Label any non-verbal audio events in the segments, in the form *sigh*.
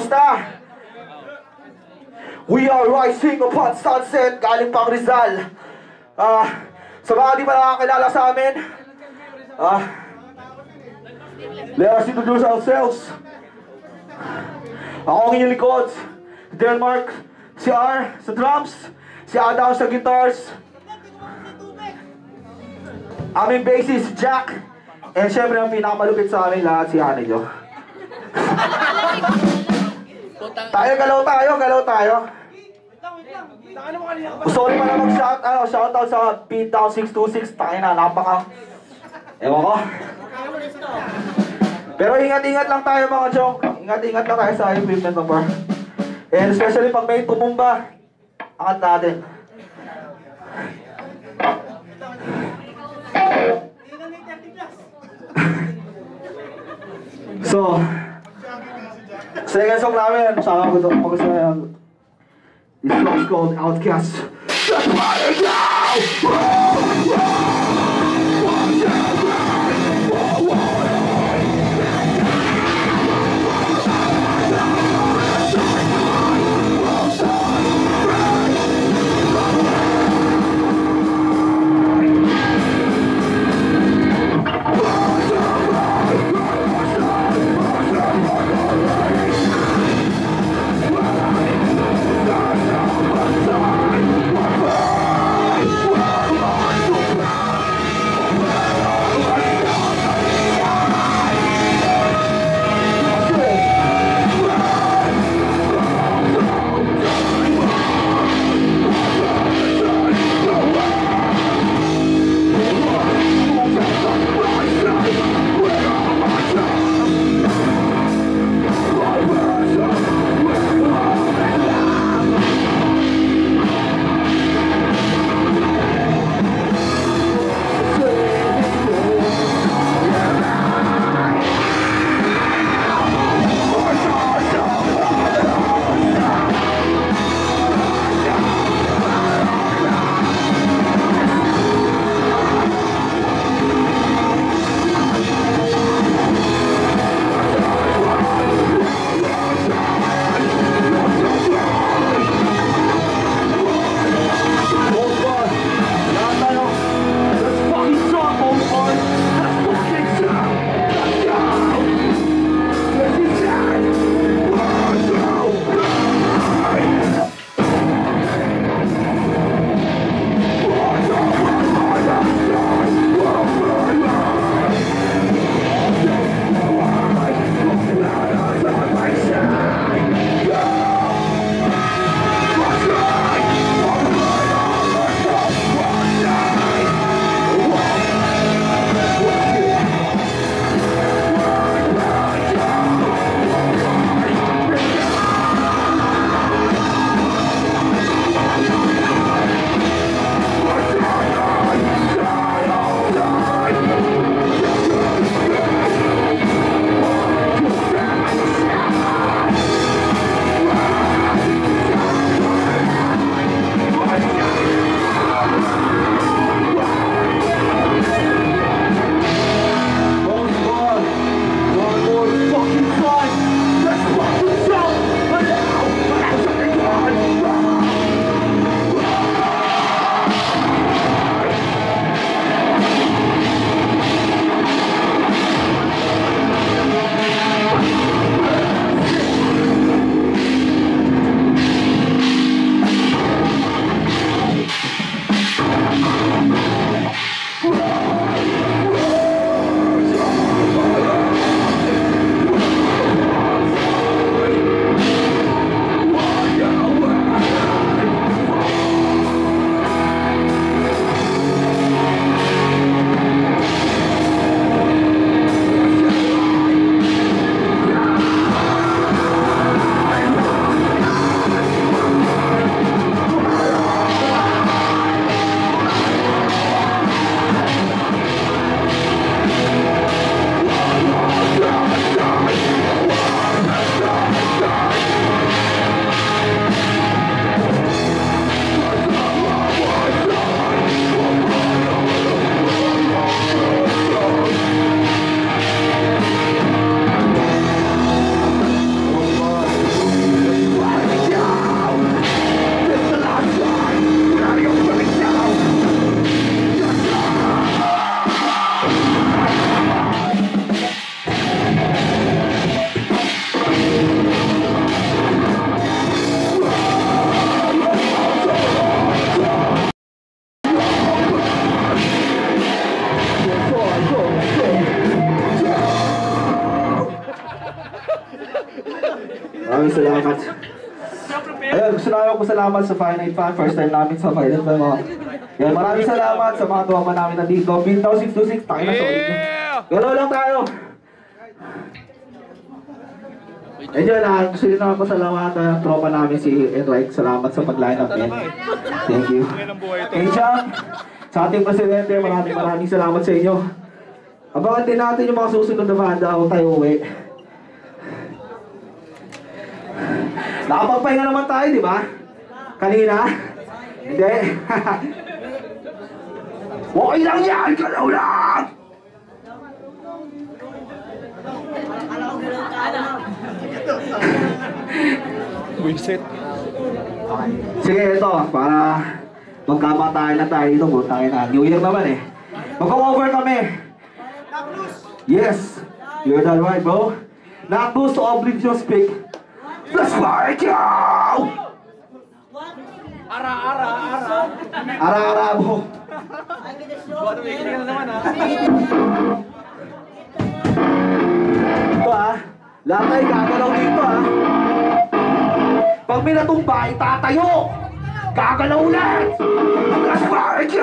kamusta? We are rising upon sunset, galing pang Rizal. Ah, sa mga di pa nakakilala sa amin, ah, let us introduce ourselves. Ako ang inyong likod, Denmark, si R sa drums, si Adam sa guitars, aming bassist si Jack, and syempre ang pinakamalupit sa amin lahat si Hanelio. *laughs* Tayo, galaw tayo, galaw tayo. Gusto ko rin pala mag-shout, ano, shout out sa Beatdown 626. Tayo na, napaka... Ewan ko. Pero ingat-ingat lang tayo mga chong. Ingat-ingat lang tayo sa equipment ng bar. And especially pag may tumumba, angat natin. So, Second song namin, sama ko ito. Pag gusto nyo. This song is called Outcast. That's why I go! One salamat sa Finite Fan. First time namin sa Finite Fan. Mga. Yan, maraming salamat sa mga tuwang namin nandito. Pintaw 626, tayo na solid. Gano'n lang tayo. Ayun lang, gusto nyo naman pasalamatan ang tropa namin si Enrique. Salamat sa pag-line up din. Thank you. Chang, sa ating presidente, maraming maraming salamat sa inyo. Abangan din natin yung mga susunod na banda o tayo uwi. Nakapagpahinga naman tayo, di ba? Kanina? Hindi. okay lang yan! Galaw lang! Wiset. Sige, ito, para magkamatayan na tayo dito, butangin na. New Year naman eh. Magka-over kami. Yes, you're that right, bro. Not boost to Oblivion speak. Let's fight you! Ara, ara, ara. Ara-ara mo. Ba't umikinig ka na naman ha? Ito ah. Lahat tayo gagalaw dito ah. Pag may natumba, itatayo. Gagalaw ulit. Let's fight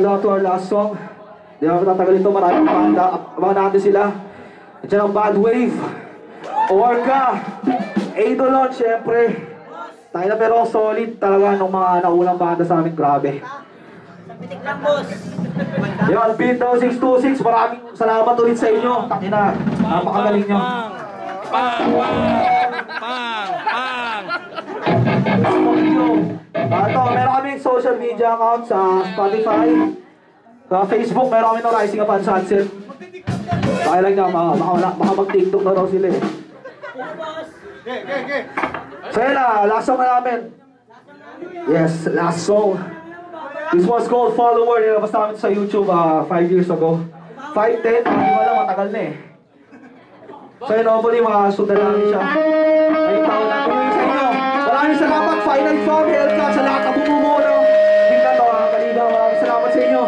Down to our last song. Di ba matatagal ito, maraming banda. Abangan natin sila. Diyan ang Bad Wave. Orca. Eidolon, syempre. Tayo na pero solid talaga nung mga naunang banda sa amin. Grabe. Pitik lang, boss. Beat daw 626. Maraming salamat ulit sa inyo. Takina, napakagaling nyo. Bang! Bang! Ah, ito, meron kami social media account sa Spotify. Sa Facebook, meron kami ng Rising Upon Sunset. Kaya lang niya, baka, baka, baka mag-tiktok na raw sila eh. So yun na, last song na namin. Yes, last song. This one's called Follower. Nilabas namin sa YouTube 5 years ago. 5, 10, hindi mo alam, matagal na eh. So yun, hopefully makasundan namin siya. Ngayong taon na inyo. Maraming salamat, Final Farm, Hellcat, sa lahat ng bumubuo. Tingnan to, ha, Kaligaw. Maraming salamat sa inyo.